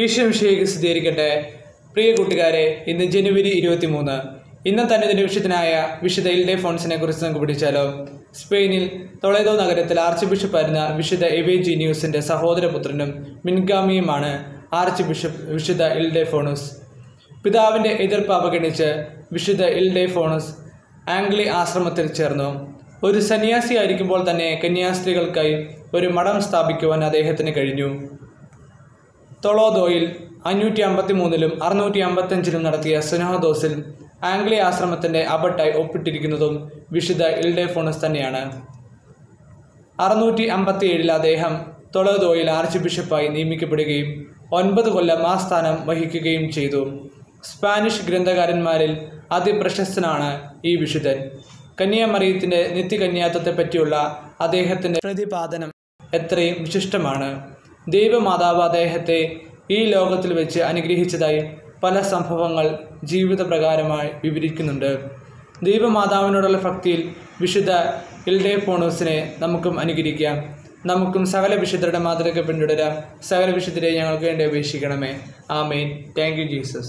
ഈശ്വരം വിഷയക്ക് സ്ഥിരീകരിക്കട്ടെ പ്രിയ കൂട്ടുകാരെ ഇന്ന് ജനുവരി ഇരുപത്തി മൂന്ന് ഇന്ന് തന്നെ ഇതിന്റെ വിഷയത്തിനായ വിശുദ്ധ ഇൽഡേ ഫോൺസിനെ കുറിച്ച് നമുക്ക് പിടിച്ചാലോ സ്പെയിനിൽ ടൊളേദോ നഗരത്തിൽ ആർച്ച് ബിഷപ്പ് ബിഷപ്പായിരുന്ന വിശുദ്ധ എവേജീനിയൂസിന്റെ സഹോദരപുത്രനും മിൻഗാമിയുമാണ് ആർച്ച് ബിഷപ്പ് വിശുദ്ധ ഇൽഡേ ഫോണൂസ്. പിതാവിന്റെ എതിർപ്പ് അവഗണിച്ച് വിശുദ്ധ ഇൽഡേ ഫോണൂസ് ആംഗ്ലി ആശ്രമത്തിൽ ചേർന്നു. ഒരു സന്യാസി സന്യാസിയായിരിക്കുമ്പോൾ തന്നെ കന്യാസ്ത്രീകൾക്കായി ഒരു മഠം സ്ഥാപിക്കുവാൻ അദ്ദേഹത്തിന് കഴിഞ്ഞു. തൊളോദോയിൽ അഞ്ഞൂറ്റി അമ്പത്തി മൂന്നിലും അറുന്നൂറ്റി അമ്പത്തഞ്ചിലും നടത്തിയ സ്നേഹദോസിൽ ആംഗ്ലി ആശ്രമത്തിന്റെ അബട്ടായി ഒപ്പിട്ടിരിക്കുന്നതും വിശുദ്ധ ഇൽഡെഫോണസ് തന്നെയാണ്. അറുന്നൂറ്റി അമ്പത്തി ഏഴിൽ അദ്ദേഹം തൊളോദോയിൽ ആർച്ച് ബിഷപ്പായി നിയമിക്കപ്പെടുകയും ഒൻപത് കൊല്ലം ആ സ്ഥാനം വഹിക്കുകയും ചെയ്തു. സ്പാനിഷ് ഗ്രന്ഥകാരന്മാരിൽ അതിപ്രശസ്തനാണ് ഈ വിശുദ്ധൻ. കന്യാമറിയത്തിന്റെ നിത്യകന്യാത്വത്തെ പറ്റിയുള്ള അദ്ദേഹത്തിന്റെ പ്രതിപാദനം എത്രയും വിശിഷ്ടമാണ്. ദൈവമാതാവ് അദ്ദേഹത്തെ ഈ ലോകത്തിൽ വെച്ച് അനുഗ്രഹിച്ചതായി പല സംഭവങ്ങൾ ജീവിതപ്രകാരമായി വിവരിക്കുന്നുണ്ട്. ദൈവമാതാവിനോടുള്ള ഭക്തിയിൽ വിശുദ്ധ ഇൽഡേ പോണോസിനെ നമുക്കും അനുകരിക്കാം. നമുക്കും സകല വിശുദ്ധരുടെ മാതൃക പിന്തുടരാം. സകല വിശുദ്ധരെ ഞങ്ങൾക്ക് വേണ്ടി അപേക്ഷിക്കണമേ. ആമേൻ. Thank you Jesus.